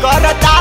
God, I die.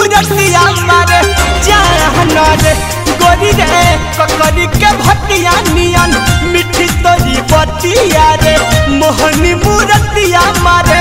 सूरतिया मारे गोरी रे ककड़ी के भटिया नियन, मिठी तोरी बतिया रे मोहनी मूरतिया मारे।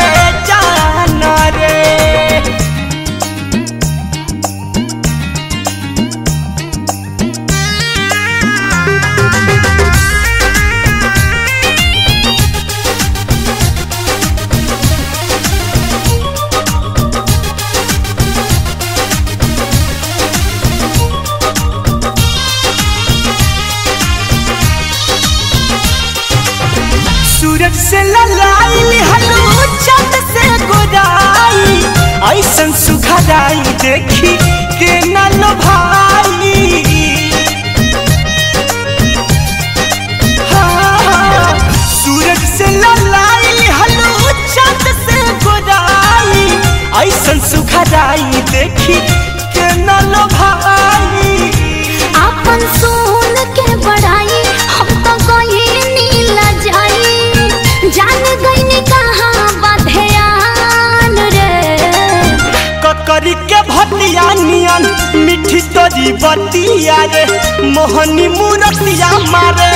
रे, मोहनी मूरतिया मारे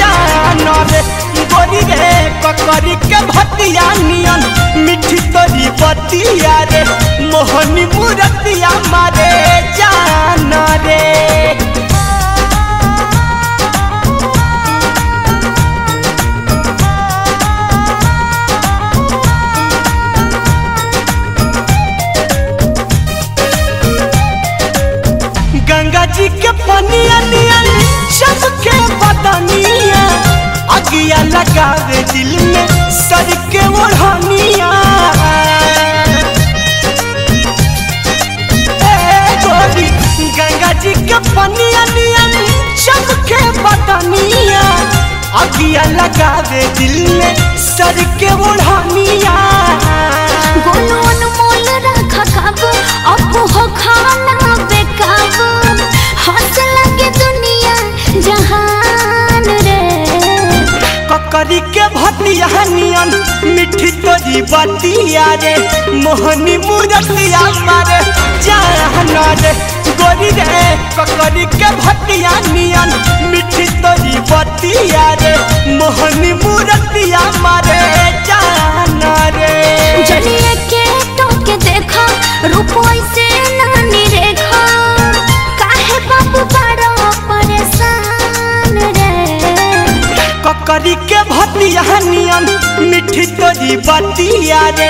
जान रे गोरी रे ककरी के भतिया नियन, मिठी तोरी बतिया रे, मोहनी मूरतिया मारे जान रे जी के पनिया नियन चमके बदनिया अगिया लगावे दिल में सर के ओढ़निया। गंगा जी के पनिया नियन चमके बदनिया अगिया लगावे दिल में सर के ओढ़निया। गोलू अनमोल रखा काबू, अब हो खाना बेकाबू। हंस लगे दुनिया जहान रे। ककरी के मिठी तोरी बतिया रे। मोहनी मूरतिया मारे, जान रे। गोरी रे, ककरी के भतिया नियन, मिठी तोरी बतिया रे। मोहनी मूरतिया मारे ककरी के भतिया नियन मिठी तोरी बतिया रे,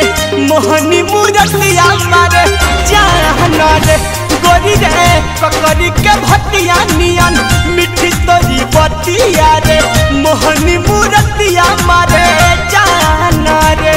मोहनी मुरतिया मारे जान रे गोरी रे ककरी के भतिया नियन मिठी तोरी बतिया रे, मोहनी मुरतिया मारे जान रे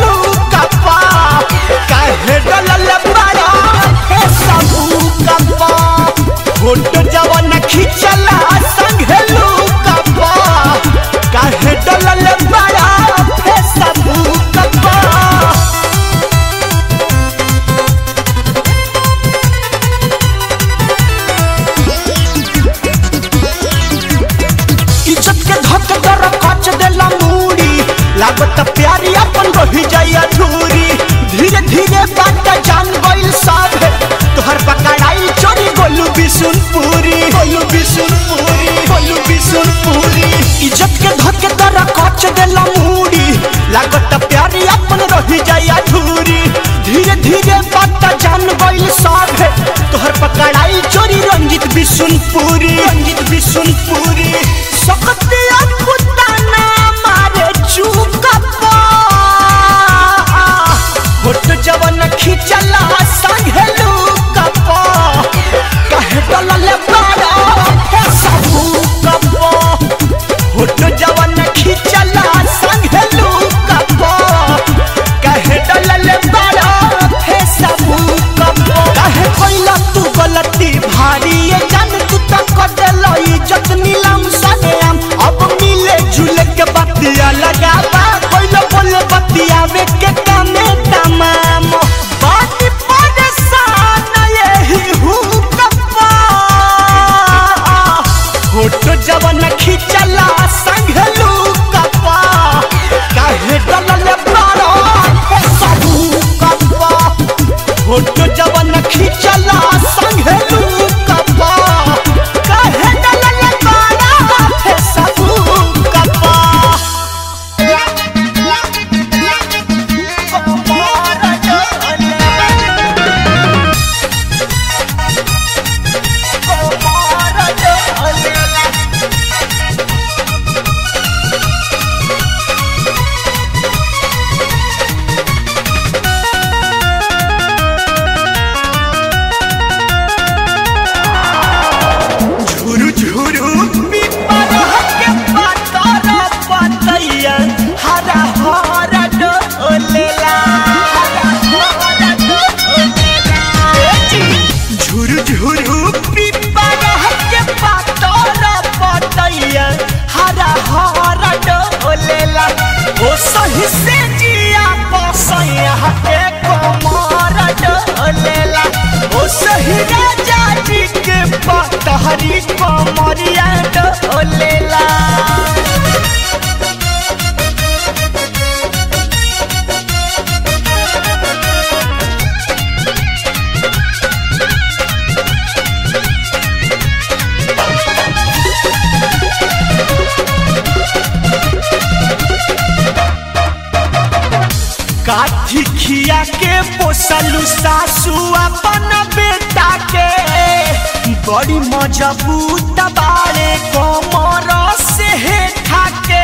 बड़ी मज़बूत बाड़े कमर से हे ठाके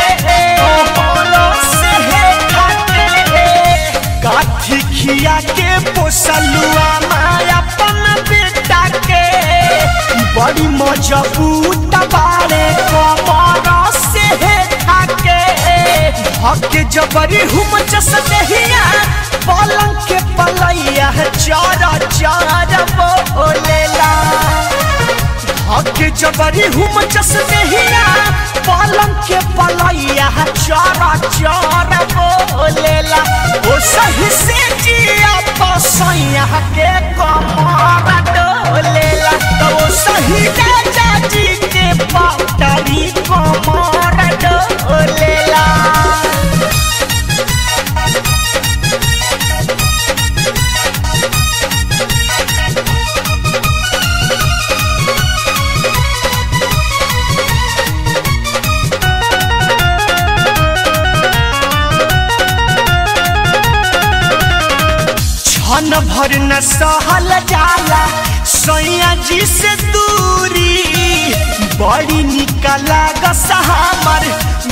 कमर से हे ठाके काठी खिया के पोसलू माय अपन बेटा के बड़ी मज़बूत बाड़े कमर से हे ठाके हके जबरी हुम जस दहिया, पलंग के पलैया चारा चारा बोलेला हके जबरी हुम ही दहिया पलंग के पलैया चारा चारा बोलेला। ओ सही से जिया पसैया के कमर डोलेला। तो वो सही राजा जी के पाटरी कमर डोलेला। छन भर न सहल जाला। सैया जी से दूरी, बड़ी निकला गसा हमर।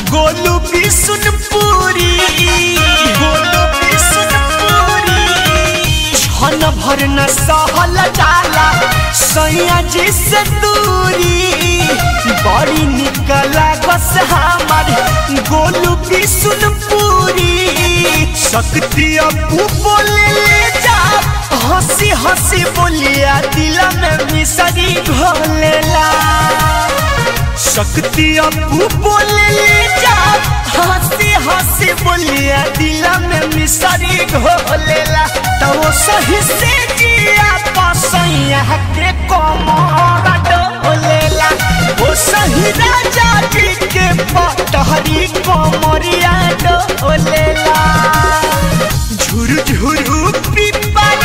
गोलू बिसुनपुरी गोलू बिसुनपुरी छन भर न सहल जाला, सैया जी से दूरी, बड़ी निकला गस हमर। गोलू बिसुनपुरी शक्ति अपू बोले हँसी हँसी बोलिया दिल में मिसरी घोलेला शक्ति अपू बोले जा। हँसी हँसी बोलिया दिल में मिसरी घोलेला तो सही से जिया, पसैया के कमर डोलेला। वो सही राजा जी के पटहरी कमरिया डोलेला। झुरु झुरु पतैया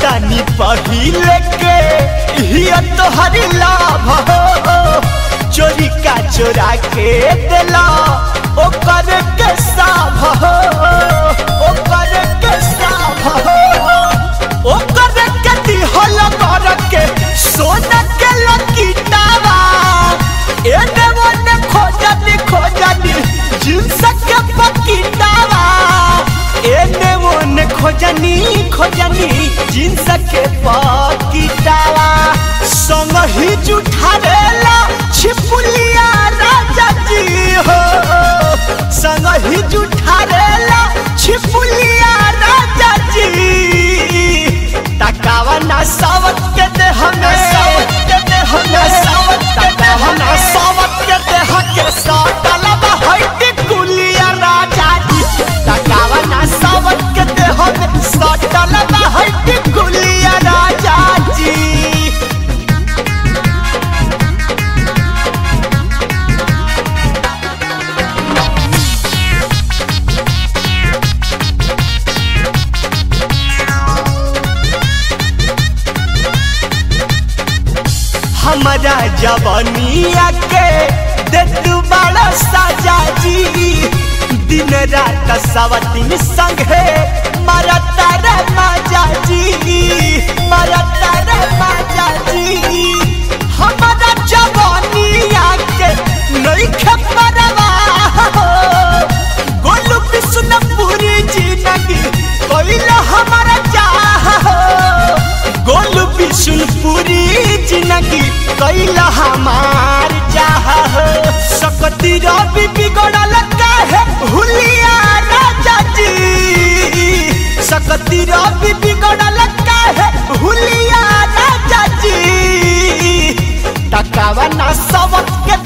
तनी पाही लेके तो हरी लाभ हो। चोरी का चोरा के दिला ओ कर के साभ हो। ओ कर के साभ हो। ओ कर के दिहल कर के सोना के लकी लकीटावा ए देवन खोजनी खोजनी, जिनसे खोजनी खोजनी जींस के पकीटावा संग ही जुठारेला छिपुलिया राजा जी हो। संग ही जुठारेला छिपुलिया राजा जी। तकावा ना सावत के दे हमें सावत के दे हमें। सावत तकावा ना सावत के दे हके सातला बहट जवनिया के देतु बड़ा सजा जी। दिन रात सवतिन संग है मरता रे माजा जी। मरता रे माजा जी। हमारा जवनिया के नहीं खपरवा। हो गोलू किसन पूरी ज़िंदगी कोई ना हमारा चाह हो गोलू किसन पूरी ज़िंदगी कैला हमार चाह। सकती रवि बिगड़ल काहे हुलिया राजा जी सकती रवि बिगड़ल काहे हुलिया राजा जी टकावा ना सबक के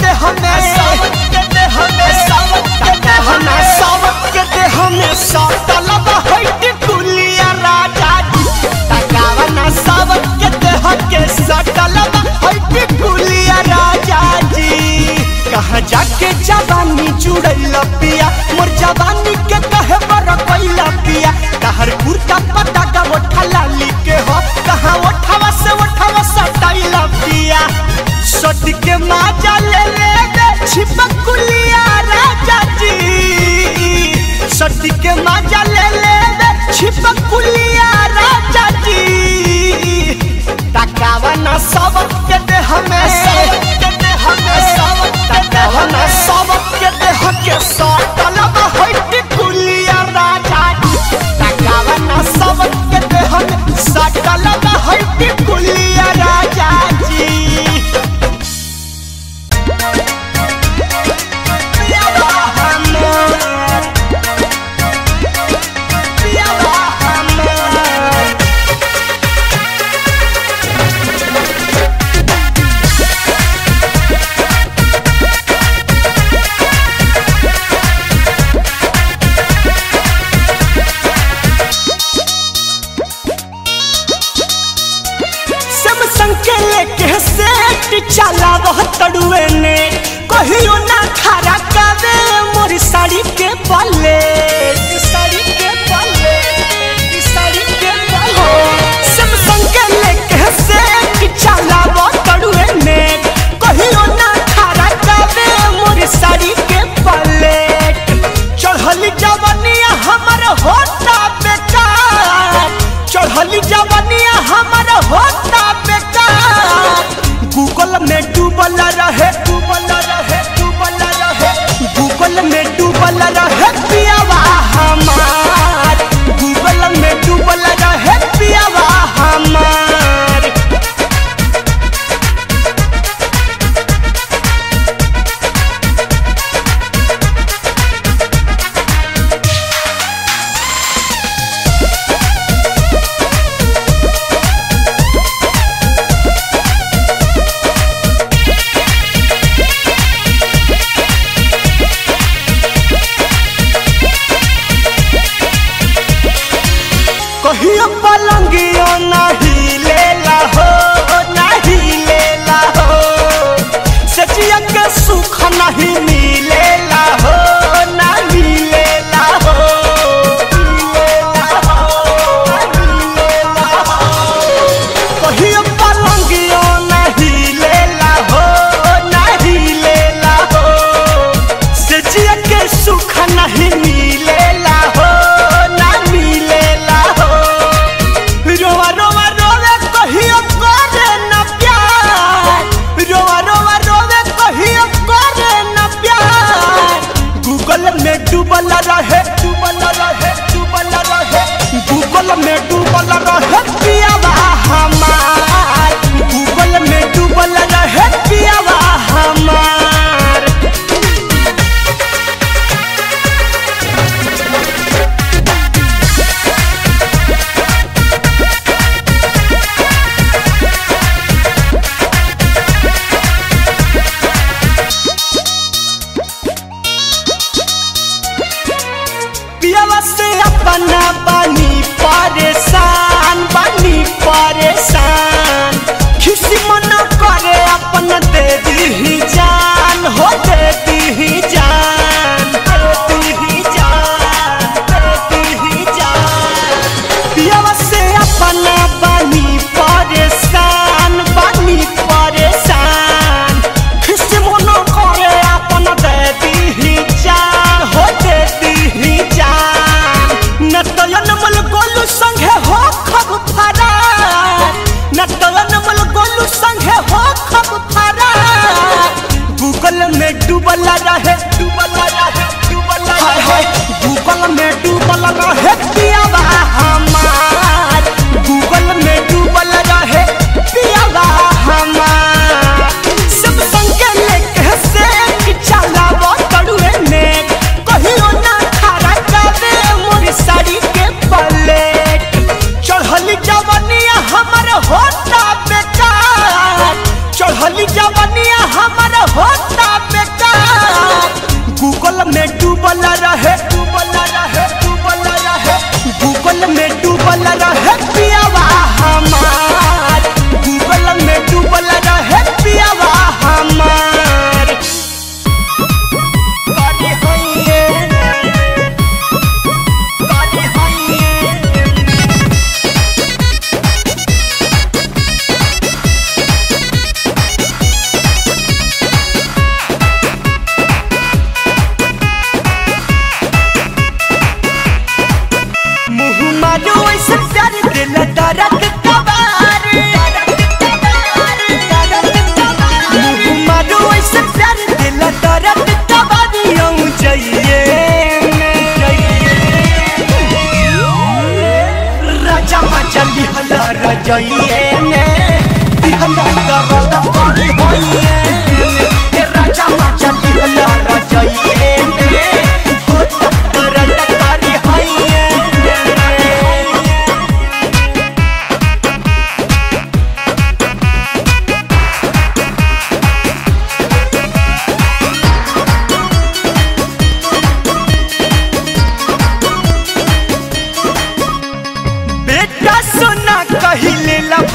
जंगल में डूबल रहे।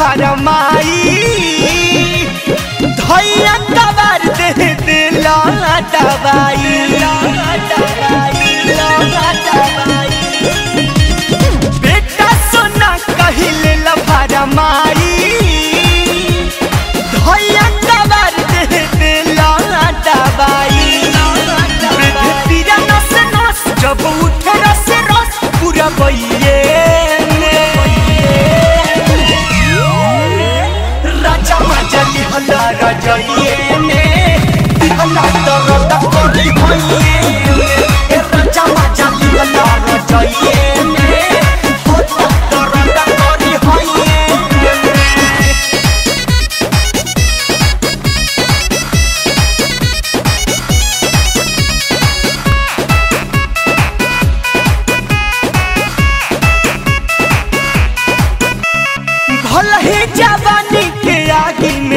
Hada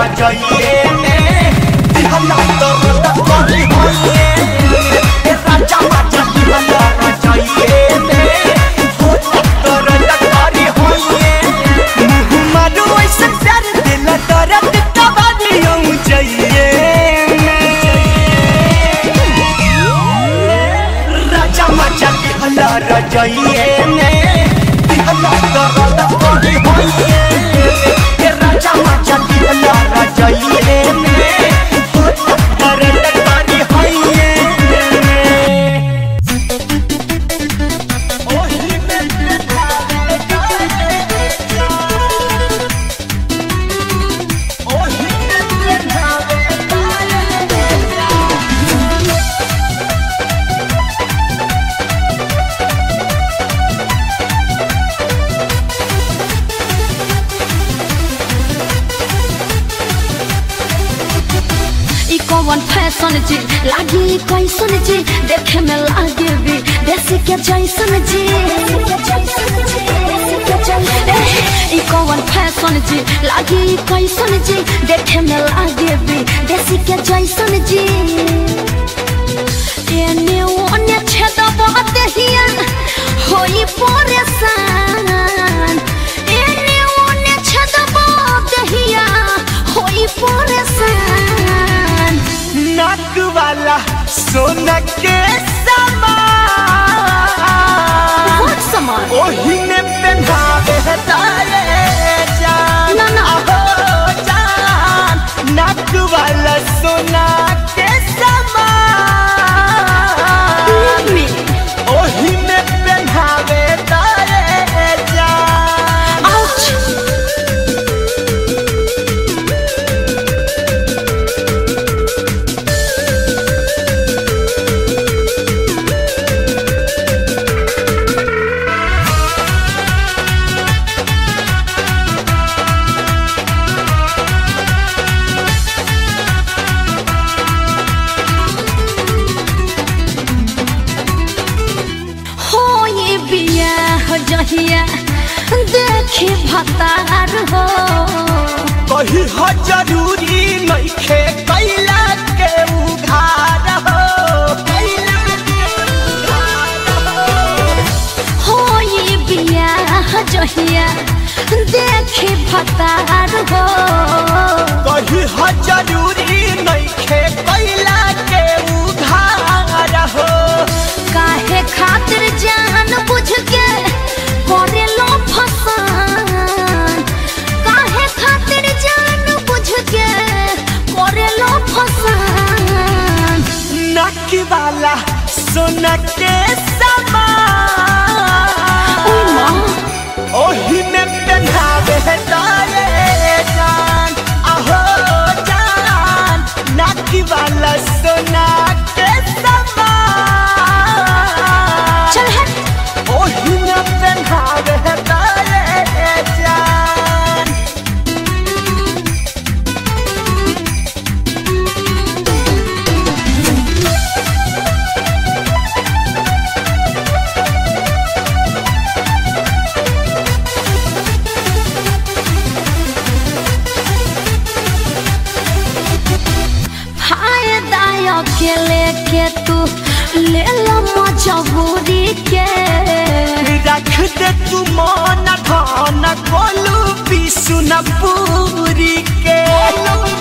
बजइए दिहला तो रता कोई होइए ए राजा राजा दिहला बजइए रजाइए ने दिहला तो रता कोई होइए ए राजा राजा दिहला लागी कैसन जी, देखे में लागे भी देसी के जैसन जी। एने ओने छेदबा देहिया होई परेशान एने ओने छेदबा देहिया होई परेशान नाक वाला सोना के वाला सोना। ज़रूरी नइखे कैला के उघार हो हो। हो ये बियाह जहिया देखे भतार हो कही हो ज़रूरी सोना पिसु न पूरी के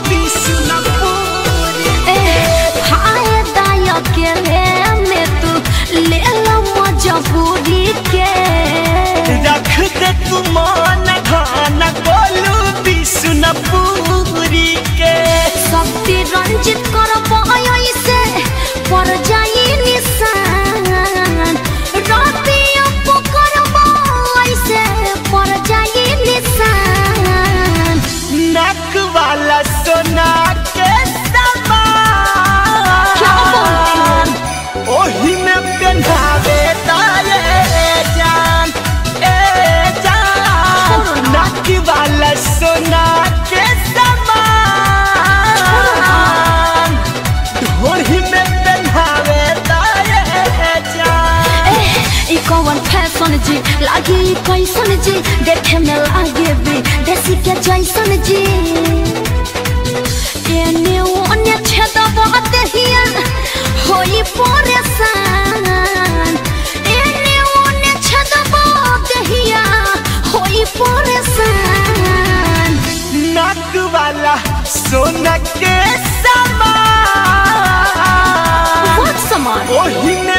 पिसु न पूरी के ले में तू ले लो मजबूरी के। रख दे तू मन धन बोलू भी सुनपुरी के। शक्ति रंजित कर फ़ैशन जी लागी कैसन जी देखे में लागे भी देसी के जैसन जी एने ओने छेदबा देहिया होई परेशान नाक वाला सोना के समान। सामान? ओही ने